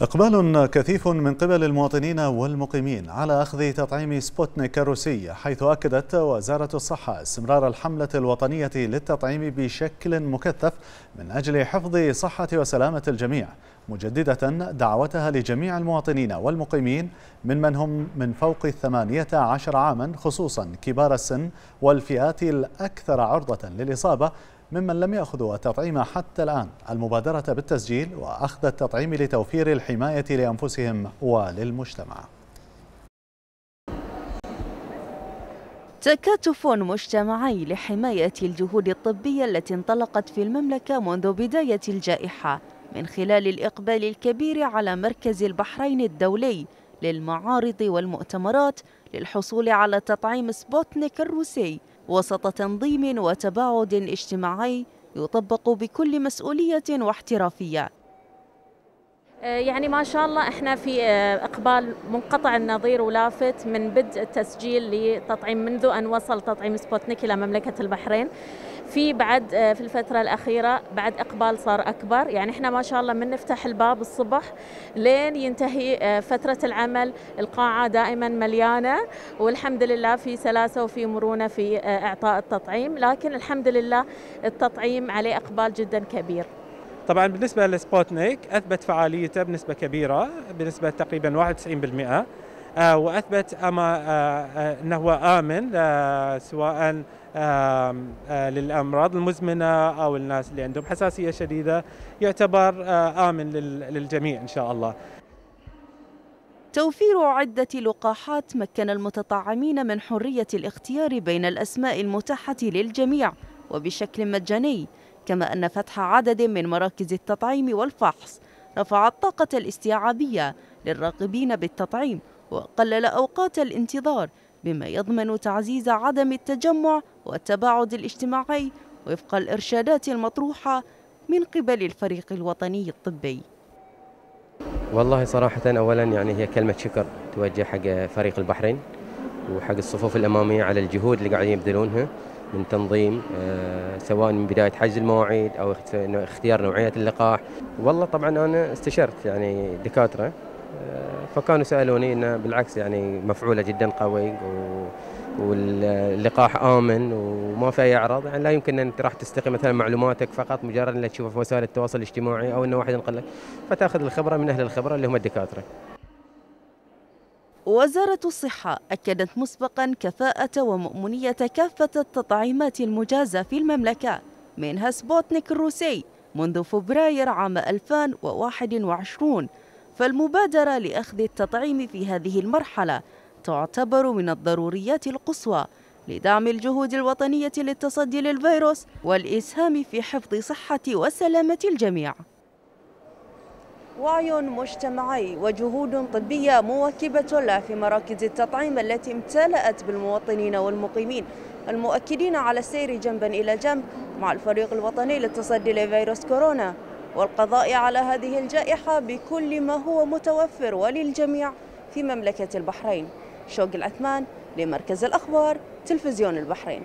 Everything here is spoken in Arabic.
إقبال كثيف من قبل المواطنين والمقيمين على أخذ تطعيم سبوتنيك الروسي حيث أكدت وزارة الصحة استمرار الحملة الوطنية للتطعيم بشكل مكثف من أجل حفظ صحة وسلامة الجميع. مجددة دعوتها لجميع المواطنين والمقيمين من من هم من فوق الثمانية عشر عاما خصوصا كبار السن والفئات الأكثر عرضة للإصابة ممن لم يأخذوا التطعيم حتى الآن. المبادرة بالتسجيل وأخذ التطعيم لتوفير الحماية لأنفسهم وللمجتمع. تكاتف مجتمعي لحماية الجهود الطبية التي انطلقت في المملكة منذ بداية الجائحة. من خلال الإقبال الكبير على مركز البحرين الدولي للمعارض والمؤتمرات للحصول على تطعيم سبوتنيك الروسي وسط تنظيم وتباعد اجتماعي يطبق بكل مسؤولية واحترافية. يعني ما شاء الله إحنا في إقبال منقطع النظير ولافت من بدء التسجيل لتطعيم منذ أن وصل تطعيم سبوتنيك إلى مملكة البحرين. في بعد في الفترة الأخيرة بعد إقبال صار أكبر. يعني إحنا ما شاء الله من نفتح الباب الصبح لين ينتهي فترة العمل. القاعة دائما مليانة والحمد لله في سلاسة وفي مرونة في إعطاء التطعيم. لكن الحمد لله التطعيم عليه إقبال جدا كبير. طبعا بالنسبة لسبوتنيك أثبت فعاليته بنسبة كبيرة بنسبة تقريبا 91% وأثبت أما أنه هو آمن سواء للأمراض المزمنة أو الناس اللي عندهم حساسية شديدة يعتبر آمن للجميع إن شاء الله. توفير عدة لقاحات مكن المتطعمين من حرية الاختيار بين الأسماء المتاحة للجميع وبشكل مجاني كما أن فتح عدد من مراكز التطعيم والفحص رفع الطاقة الاستيعابية للراغبين بالتطعيم وقلل أوقات الانتظار بما يضمن تعزيز عدم التجمع والتباعد الاجتماعي وفق الإرشادات المطروحة من قبل الفريق الوطني الطبي. والله صراحة أولا يعني هي كلمة شكر توجه حق فريق البحرين وحق الصفوف الأمامية على الجهود اللي قاعدين يبذلونها. من تنظيم سواء من بداية حجز المواعيد أو اختيار نوعية اللقاح. والله طبعا أنا استشرت يعني دكاترة فكانوا سألوني إنه بالعكس يعني مفعوله جدا قوي واللقاح آمن وما في أي أعراض. يعني لا يمكن ان راح تستقي مثلا معلوماتك فقط مجرد إنك تشوفها في وسائل التواصل الاجتماعي أو إنه واحد ينقل لك. فتأخذ الخبرة من أهل الخبرة اللي هم الدكاترة. وزارة الصحة أكدت مسبقا كفاءة ومؤمنية كافة التطعيمات المجازة في المملكة منها سبوتنيك الروسي منذ فبراير عام 2021 فالمبادرة لأخذ التطعيم في هذه المرحلة تعتبر من الضروريات القصوى لدعم الجهود الوطنية للتصدي للفيروس والإسهام في حفظ صحة وسلامة الجميع. وعي مجتمعي وجهود طبية مواكبة له في مراكز التطعيم التي امتلأت بالمواطنين والمقيمين المؤكدين على السير جنبا إلى جنب مع الفريق الوطني للتصدي لفيروس كورونا والقضاء على هذه الجائحة بكل ما هو متوفر وللجميع في مملكة البحرين. شوق العثمان لمركز الأخبار تلفزيون البحرين.